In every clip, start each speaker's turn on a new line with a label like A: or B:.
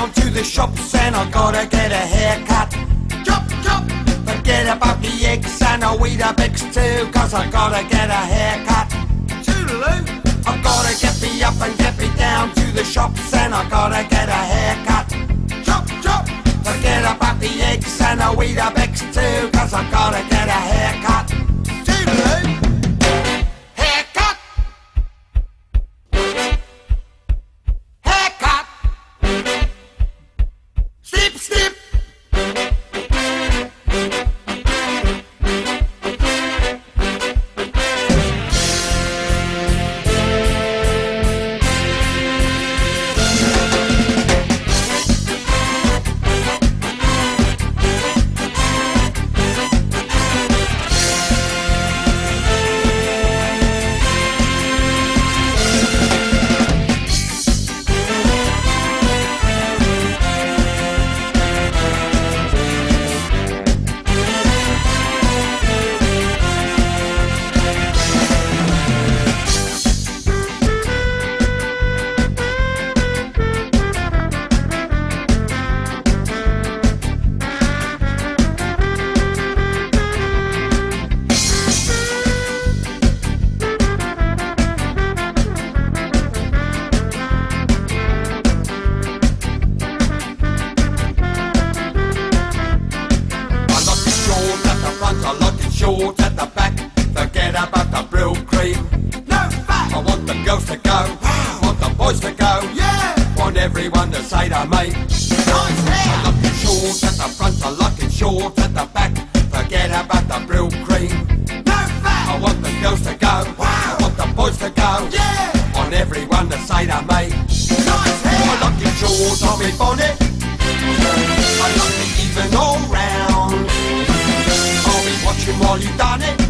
A: down to the shops and I gotta get a haircut. Chop, chop. Forget about the eggs and I'll eat up eggs too, cause I gotta get a haircut. Toodaloo. I gotta get me up and get me down to the shops and I gotta get a haircut. Chop, chop. Forget about the eggs and I'll eat up about the blue cream. No fat. I want the girls to go. Wow. Want the boys to go. Yeah. Want everyone to say to me. Nice hair. I it short at the front, I like it short at the back. Forget about the brill cream. No fat. I want the girls to go. Wow. I want the boys to go. Yeah. Want everyone to say to me. Nice hair. I like it short on me bonnet. I like it even all round. I'll be watching while you done it.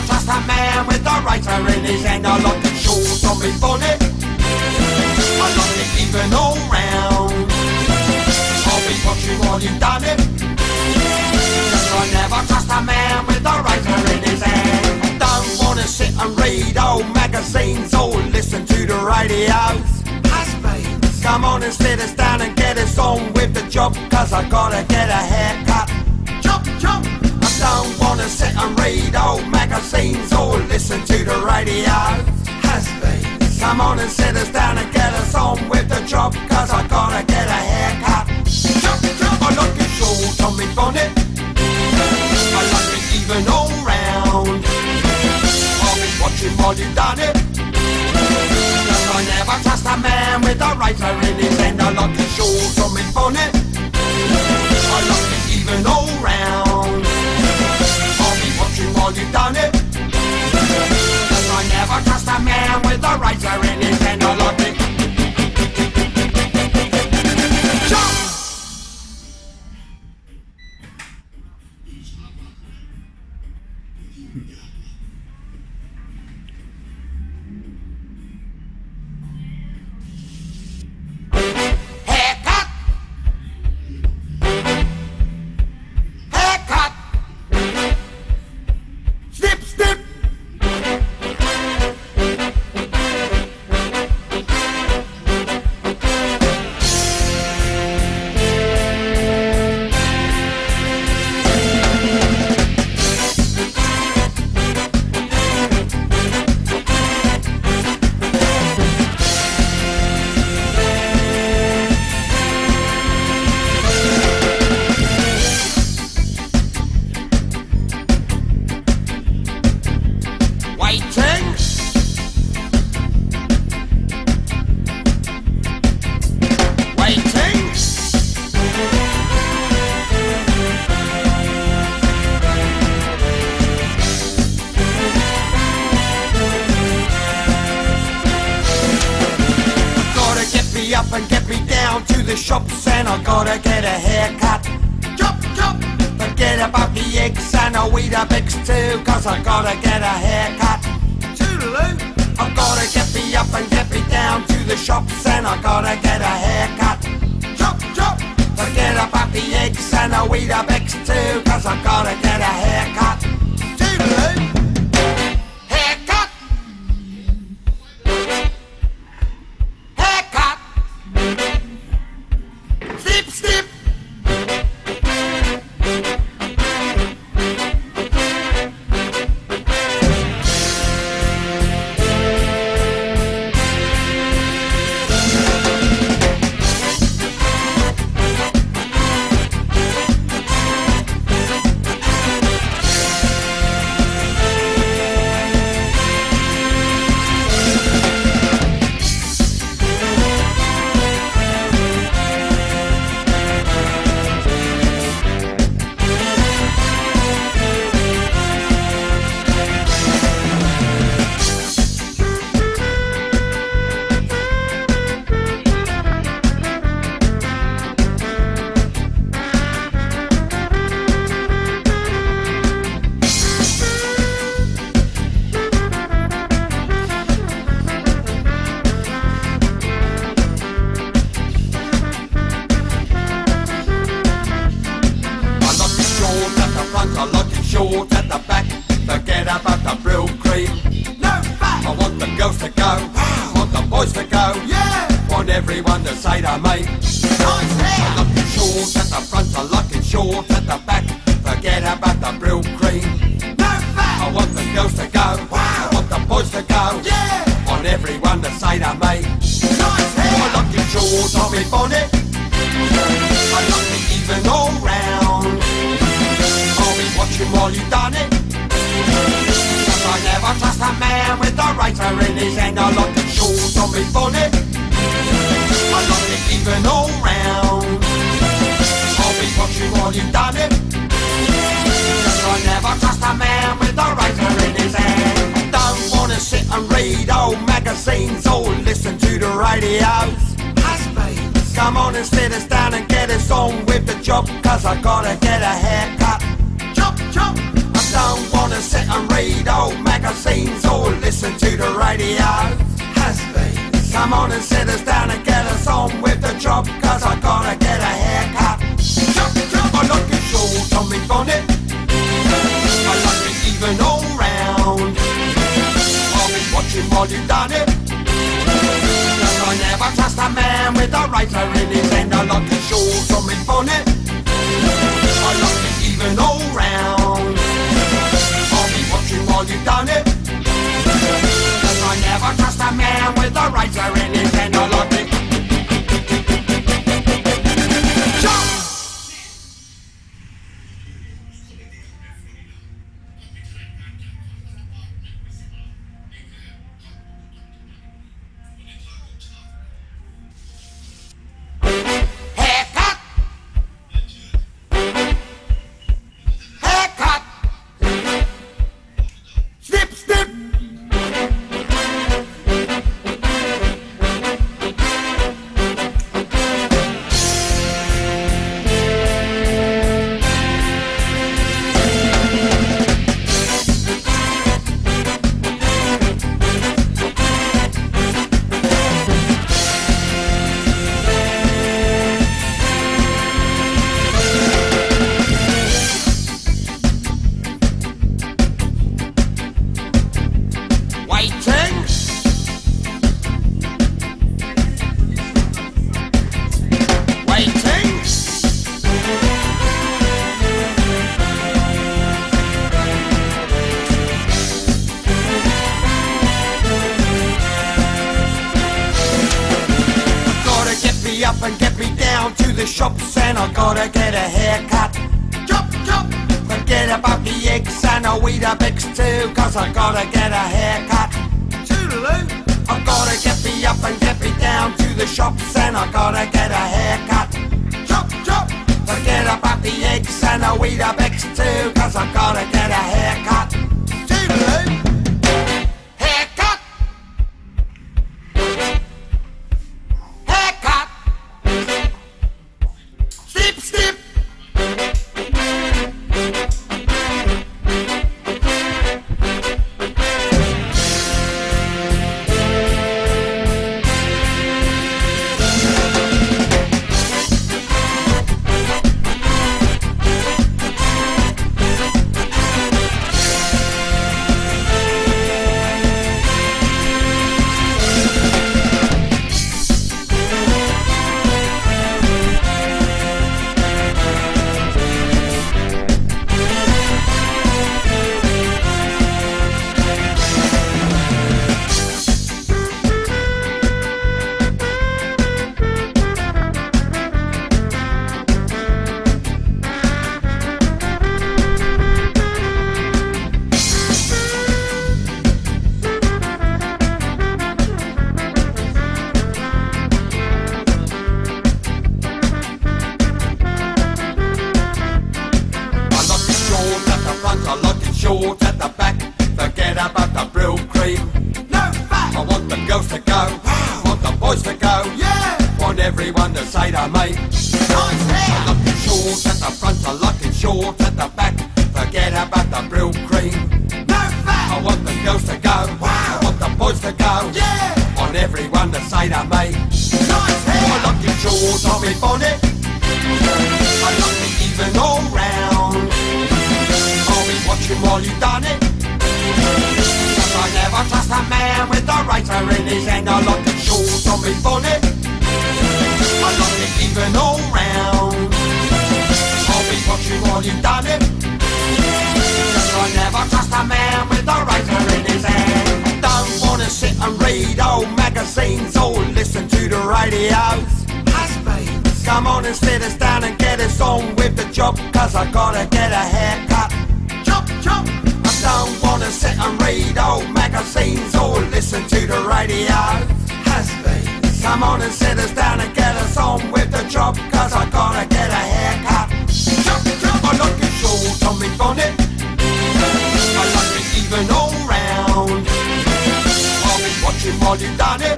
A: Cause I never trust a man with a razor in his hand. I like short on me bonnet. I like it even all round. I'll be watching while you done it. Cause I never trust a man with a razor in his hand. Don't wanna sit and read old magazines or listen to the radios. Come on and sit us down and get us on with the job, cause I gotta get listen to the radio. Has-beens. Come on and sit us down and get us on with the job, cause I gotta get a haircut. Chop, chop. I like it short on me bonnet. I like it even all round. I'll be watching while you done it. Cause I never trust a man with a razor in his hand. I like it short man with a razor in his up and get me down to the shops and I gotta get a haircut. Chop, chop! Forget about the eggs and I'll eat up eggs too, cause I gotta get a haircut. Toodaloo! I gotta get me up and get me down to the shops and I gotta get a haircut. Chop, chop! Forget about the eggs and I'll eat up eggs too, cause I gotta get a haircut. short at the back. Forget about the brill cream. No fat. I want the girls to go. I want the boys to go. Yeah. Want everyone to say to me. Nice hair. I'm looking short at the front. I like looking short at the back. Forget about the brill cream. No fat. I want the girls to go. Wow. I want the boys to go. Yeah. Want everyone to say to me. Nice hair. I'm looking short on me bonnet. Be watching while you done it. Cause I never trust a man with a razor in his hand. I like it short on me bonnet. I like it even all round. I'll be watching while you've done it. I never trust a man with a razor in his hand. Don't wanna sit and read old magazines or listen to the radios. Come on and sit us down and get us on with the job. Cause I gotta get a haircut. Don't wanna sit and read old magazines or listen to the radio. Has-beens. Come on and sit us down and get us on with the job. Cause I gotta get a haircut. Chop, chop. I like it short on me bonnet. I like it even all round. I'll be watching while you done it. Cause I never trust a man with a razor in his hand. I like it short on me bonnet. I like done it. Cause I never trust a man with a razor in his hand. Shops and I gotta get a haircut. Chop, chop! Forget about the eggs and I'll eat up eggs too, cause I gotta get a haircut. Everyone to say to me. Nice hair! I like it short at the front, I like it short at the back. Forget about the brill cream. No fat! I want the girls to go. Wow! I want the boys to go. Yeah! Want everyone to say to me. Nice hair! I like it short on me bonnet. I like it even all round. I'll be watching while you done it. Cause I never trust a man with a razor in his hand. I like it short along even all round. i watching you've done it. I never trust a man with a razor in his hand. Don't wanna sit and read old magazines or listen to the radios. Come on and sit us down and get us on with the cause I gotta get a haircut. I don't wanna sit and read old magazines or listen to the. Come on and sit us down and get us on with the job, cause I gotta get a haircut. Chop, chop. I like it short on me bonnet. I like it even all round. I've been watching while you've done it.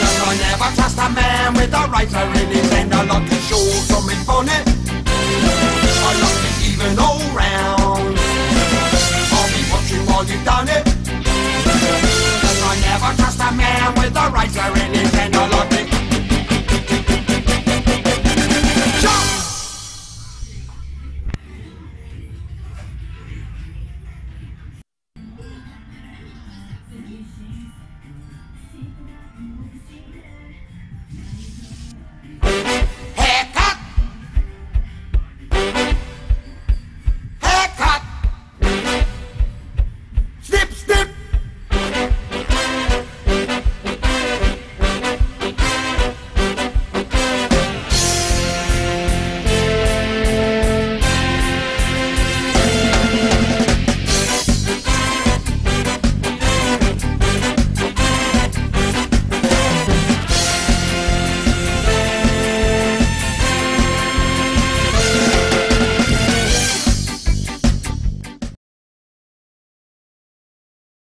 A: Cause I never trust a man with a razor in his hand. I like it short a razor in it